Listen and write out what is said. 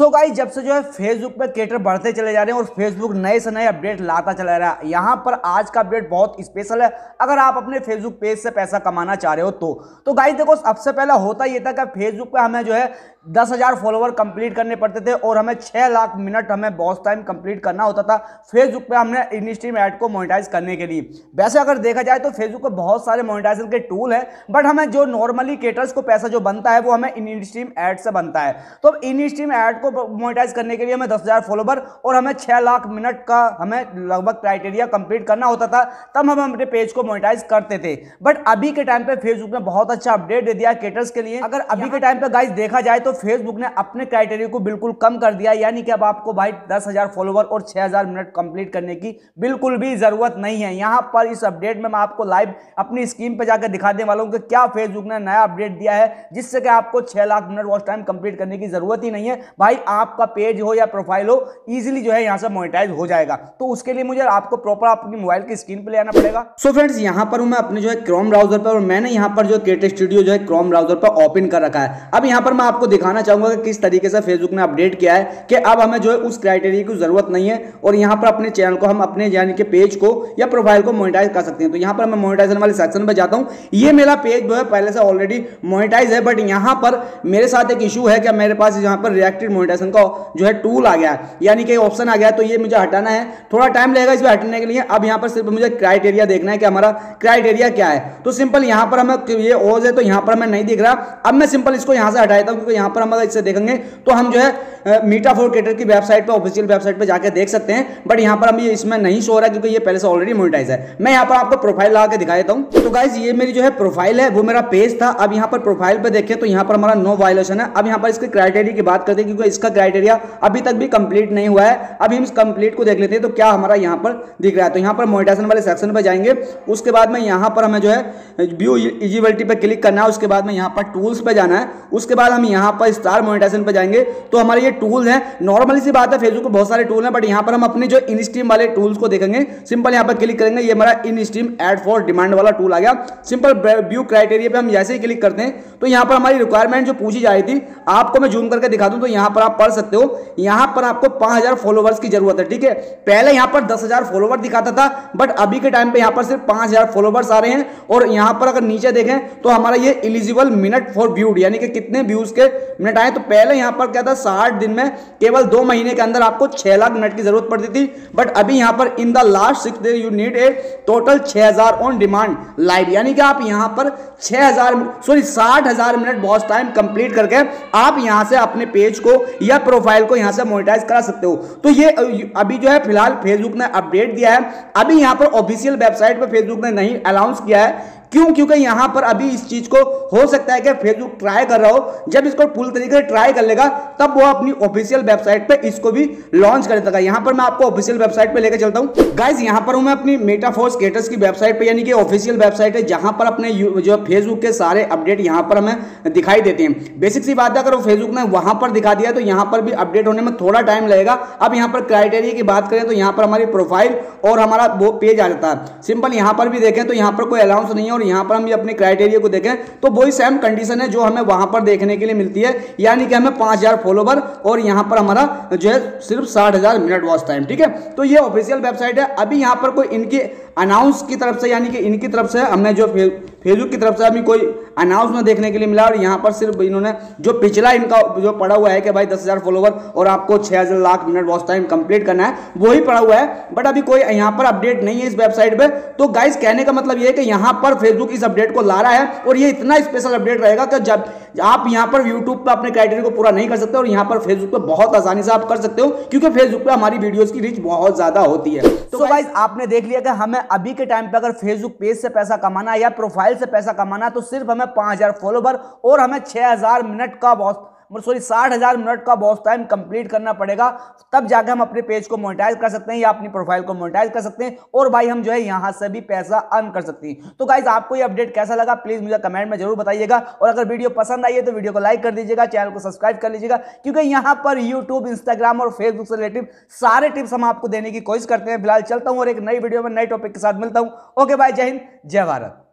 सो so guys, जब से जो है फेसबुक पे क्रिएटर बढ़ते चले जा रहे हैं और फेसबुक नए से नए अपडेट लाता चला रहा है, यहाँ पर आज का अपडेट बहुत स्पेशल है। अगर आप अपने फेसबुक पेज से पैसा कमाना चाह रहे हो तो। तो गाइस, देखो, सबसे पहला होता ये था कि फेसबुक पे हमें जो है दस हज़ार फॉलोवर कंप्लीट करने पड़ते थे और हमें छः लाख मिनट हमें बहुत टाइम कंप्लीट करना होता था फेसबुक पे हमने इनस्ट्रीम ऐड को मोनिटाइज करने के लिए। वैसे अगर देखा जाए तो फेसबुक पे बहुत सारे मोनिटाइजेशन के टूल हैं बट हमें जो नॉर्मली केटर्स को पैसा जो बनता है वो हमें इन स्ट्रीम एड से बनता है। तो अब इन स्ट्रीम एड को मोनिटाइज करने के लिए हमें दस फॉलोवर और हमें छः लाख मिनट का हमें लगभग क्राइटेरिया कंप्लीट करना होता था तब हम अपने पेज को मोनिटाइज करते थे। बट अभी के टाइम पे फेसबुक ने बहुत अच्छा अपडेट दे दिया केटर्स के लिए। अगर अभी के टाइम पे गाइज़ देखा जाए तो फेसबुक ने अपने क्राइटेरिया को बिल्कुल कम कर दिया, यानी कि अब आपको भाई दस हज़ार फॉलोवर और छः हज़ार मिनट कंप्लीट करने की बिल्कुल भी ज़रूरत नहीं है। यहाँ पर इस अपडेट में मैं आपको लाइव अपनी स्क्रीन पर जाकर दिखा देने वाला हूँ कि क्या फेसबुक ने नया अपडेट दिया है, जिससे कि आपको छः lakh minute watch time complete करने की ज़रूरत ही नहीं है। भाई आपका पेज हो या प्रोफ़ाइल हो इजीली जो है यहाँ से मोनिटाइज हो जाएगा। तो उसके लिए मुझे आपको प्रॉपर अपनी मोबाइल की स्क्रीन पर ले आना पड़ेगा। सो फ्रेंड्स यहाँ पर मैं अपने जो है क्रोम ब्राउज़र पर और मैंने यहाँ पर जो क्रिएटर स्टूडियो जो है क्रोम ब्राउज़र पर ओपन कर रखा है। अब यहाँ पर मैं आपको दिखाना चाहूँगा कि किस तरीके से फेसबुक ने अपडेट किया है कि अब हमें जो है उस क्राइटेरिया की ज़रूरत नहीं है और यहाँ पर अपने चैनल को हम अपने यानी कि पेज को या प्रोफ़ाइल को मोनिटाइज कर सकते हैं। तो यहाँ पर मैं मोनिटाइजेशन वाले सेक्शन पर जाता हूँ। ये मेरा पेज जो है पहले से ऑलरेडी मोनिटाइज है बट यहाँ पर मेरे साथ एक इशू है कि मेरे पास यहाँ पर रिएक्टेड मोनिटाइजेशन का जो है टूल आ गया यानी कि ऑप्शन आ गया तो ये मुझे हटाना है। थोड़ा टाइम लगेगा इसमें हटने के लिए। अब यहाँ पर सिर्फ़ मुझे क्राइटेरिया देखना है कि हमारा क्राइटेरिया क्या है। तो सिंपल यहाँ पर हमें ये ओज है तो यहाँ पर हमें नहीं दिख रहा। अब मैं सिंपल इसको यहाँ से हटा देता हूँ, क्योंकि यहाँ पर हम अगर इससे देखेंगे तो हम जो है मीटा फोर क्रिएटर की वेबसाइट पर ऑफिशियल वेबसाइट पर जाकर देख सकते हैं बट यहाँ पर हम ये इसमें नहीं शो रहा क्योंकि ये पहले से ऑलरेडी मोनिटाइज है। मैं यहाँ पर आपको प्रोफ़ाइल लगा के दिखा देता हूँ। तो गाइज़ ये मेरी जो है प्रोफ़ाइल है, वो मेरा पेज था। अब यहाँ पर प्रोफ़ाइल पर देखें तो यहाँ पर हमारा नो वायलेशन है। अब यहाँ पर इसके क्राइटेरिया की बात करते हैं, क्योंकि इसका क्राइटेरिया अभी तक भी कंप्लीट नहीं हुआ है। अभी हम कंप्लीट को देख लेते हैं तो क्या हमारा यहाँ पर दिख रहा है। तो यहाँ पर मोनिटाइजेशन वाले सेक्शन पर जाएँगे। उसके बाद में यहाँ पर हमें जो है व्यू इजिबिलिटी पर क्लिक करना है। उसके बाद में यहाँ पर टूल्स पर जाना है। उसके बाद हम यहाँ पर स्टार मोनिटाइजेशन पर जाएँगे तो हमारे ये टूल है। नॉर्मली सी बात है फेसबुक पर बहुत सारे टूल हैं बट यहाँ पर हम अपने जो इन स्ट्रीम वाले टूल्स को देखेंगे। सिंपल यहाँ पर क्लिक करेंगे, ये हमारा in stream ad for demand वाला टूल आ गया। सिंपल व्यू क्राइटेरिया पे हम जैसे ही क्लिक करते हैं। तो यहाँ पर हमारी रिक्वायरमेंट जो पूछी जा रही थी, आपको मैं जूम करके दिखा दूँ तो यहाँ पर आप पढ़ सकते हो। यहाँ पर आपको पाँच फॉलोवर्स की ज़रूरत है, ठीक है? पहले यहाँ पर दस फॉलोवर दिखाता था बट अभी के टाइम पे यहाँ पर सिर्फ़ पाँच फॉलोवर्स आ रहे हैं। और यहाँ पर अगर नीचे देखें तो हमारा ये इलिजिबल मिनट फॉर व्यूड यानी कि कितने व्यूज़ के मिनट आए तो पहले यहाँ पर क्या था, साठ दिन में केवल दो महीने के अंदर आपको छह लाख मिनट की ज़रूरत पड़ती थी। बट अभी यहाँ पर in the last six day you need a total छह हज़ार ऑन डिमांड लाइव यानी कि आप यहाँ पर छह हज़ार सॉरी साठ हज़ार मिनट बॉस टाइम कंप्लीट करके आप यहाँ से अपने पेज को या प्रोफ़ाइल को यहाँ से मोनिटाइज करा सकते हो। तो ये अभी जो है, फ़िलहाल फेसबुक ने अपडेट दिया है। अभी यहाँ पर ऑफिशियल वेबसाइट पर फेसबुक ने नहीं अनाउंस किया है। क्यों? क्योंकि यहाँ पर अभी इस चीज़ को हो सकता है कि फेसबुक ट्राई कर रहा हो। जब इसको फुल तरीके से ट्राई कर लेगा, तब वो अपनी ऑफिशियल वेबसाइट पे इसको भी लॉन्च कर देगा। यहाँ पर मैं आपको ऑफिशियल वेबसाइट पे लेकर चलता हूँ। गाइज़ यहाँ पर हूँ मैं अपनी मेटाफोर्स केटस की वेबसाइट पे, यानी कि ऑफिशियल वेबसाइट है, जहाँ पर अपने जो फेसबुक के सारे अपडेट यहाँ पर हमें दिखाई देते हैं। बेसिक सी बात है, अगर फेसबुक ने वहाँ पर दिखा दिया तो यहाँ पर भी अपडेट होने में थोड़ा टाइम लगेगा। अब यहाँ पर क्राइटेरिया की बात करें तो यहाँ पर हमारी प्रोफ़ाइल और हमारा वो पेज आ जाता है। सिंपल यहाँ पर भी देखें तो यहाँ पर कोई अलाउंस नहीं है और यहाँ पर हम अपने क्राइटेरिया को देखें तो वही सेम कंडीशन है जो हमें वहाँ पर देखने के लिए मिलती है। यानी कि हमें पाँच हज़ार फॉलोवर और यहाँ पर हमारा जो है सिर्फ़ साठ हज़ार मिनट वॉच टाइम ठीक है? तो ये ऑफिशियल वेबसाइट है। अभी यहाँ पर कोई इनकी अनाउंस की तरफ़ से, यानी कि इनकी तरफ़ से हमें जो फेसबुक की तरफ़ से अभी कोई अनाउंसमेंट देखने के लिए मिला और यहाँ पर सिर्फ़ इन्होंने जो पिछला इनका जो पड़ा हुआ है कि भाई दस फॉलोवर और आपको छः हज़ार lakh minute watch time complete करना है, वही पड़ा हुआ है। बट अभी कोई यहाँ पर अपडेट नहीं है इस वेबसाइट पर तो गाइज़ कहने का मतलब ये है कि यहाँ पर फेसबुक इस अपडेट को ला रहा है और ये इतना स्पेशल अपडेट रहेगा कि जब आप यहाँ पर यूट्यूब पर अपने क्राइटेरिया को पूरा नहीं कर सकते और यहाँ पर फेसबुक पर बहुत आसानी से आप कर सकते हो क्योंकि फेसबुक पर हमारी वीडियोज़ की रीच बहुत ज़्यादा होती है। तो गाइज़ आपने देख लिया कि हमें अभी के टाइम पे अगर फेसबुक पेज से पैसा कमाना या प्रोफ़ाइल से पैसा कमाना तो सिर्फ़ हमें पाँच हज़ार फॉलोवर और हमें छह हज़ार मिनट का बहुत सॉरी साठ हज़ार मिनट का बॉस टाइम कंप्लीट करना पड़ेगा। तब जाकर हम अपने पेज को मोनिटाइज कर सकते हैं या अपनी प्रोफ़ाइल को मोनिटाइज कर सकते हैं। और भाई, हम जो है यहाँ से भी पैसा अर्न कर सकते हैं। तो गाइज़ आपको ये अपडेट कैसा लगा? प्लीज़ मुझे कमेंट में ज़रूर बताइएगा। और अगर वीडियो पसंद आई है तो वीडियो को लाइक कर दीजिएगा चैनल को सब्सक्राइब कर लीजिएगा। क्योंकि यहाँ पर यूट्यूब इंस्टाग्राम और फेसबुक से रिलेटिव सारे टिप्स हम आपको देने की कोशिश करते हैं। फ़िलहाल चलता हूँ और एक नई वीडियो में नए टॉपिक के साथ मिलता हूँ। ओके बाय जय हिंद, जय भारत।